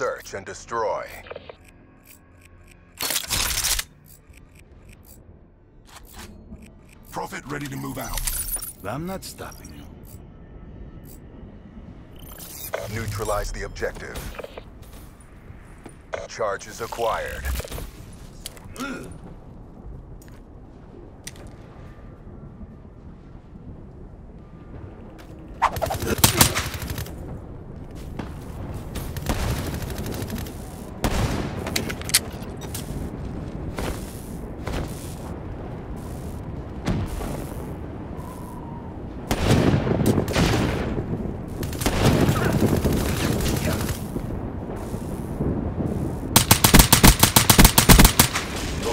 Search and destroy. Prophet ready to move out. I'm not stopping you. Neutralize the objective. Charges acquired.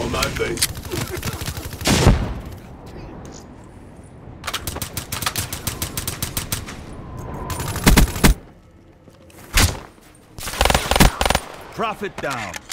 On my face. Prophet down.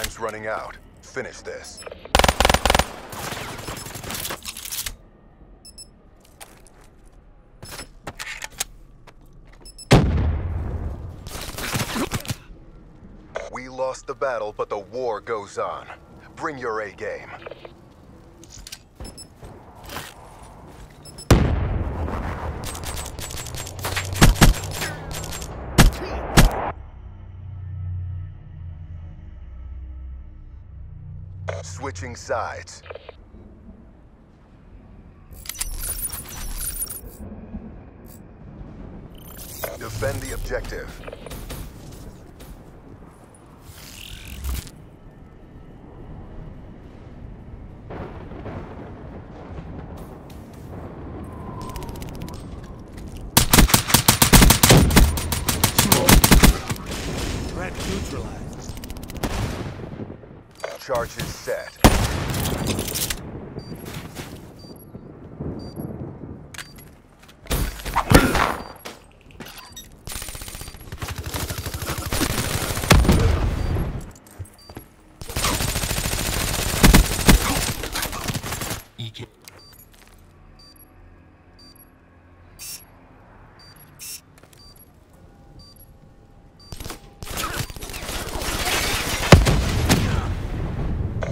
Time's running out. Finish this. We lost the battle, but the war goes on. Bring your A Switching sides. Defend the objective. Threat neutralized. Charges set.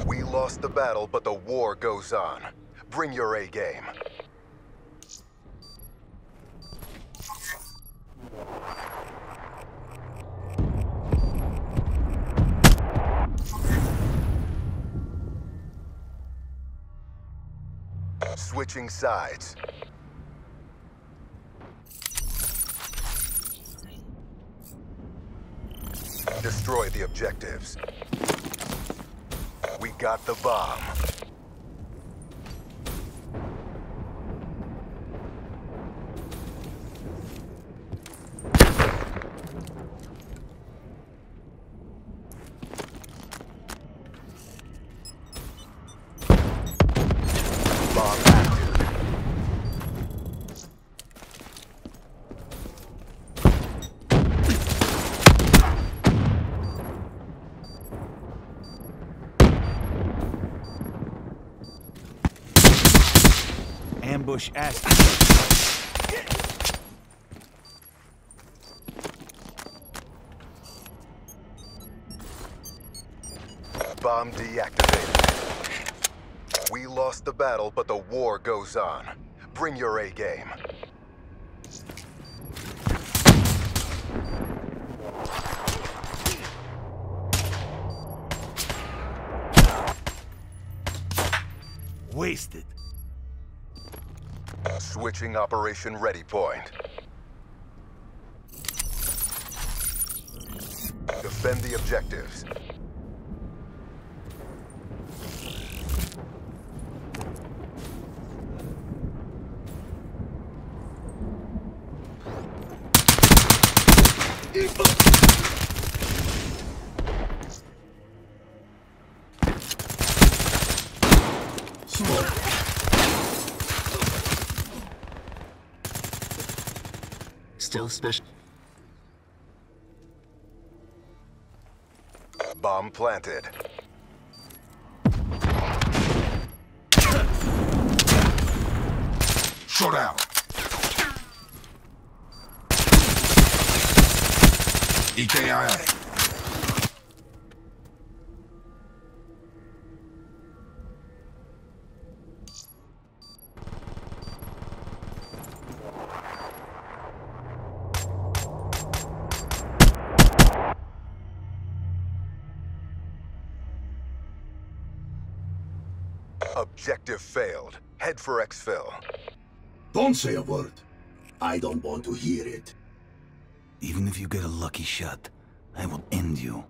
We lost the battle, but the war goes on. Bring your A game. Switching sides. Destroy the objectives. Got the. Bomb Ambush Aston. Bomb deactivated. We lost the battle, but the war goes on. Bring your A game. Wasted. Switching operation ready point. Defend the objectives. Evil! Still special. Bomb planted. Shut out. EKIA. Objective failed. Head for exfil. Don't say a word. I don't want to hear it. Even if you get a lucky shot, I will end you.